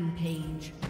Rampage.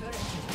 Turret.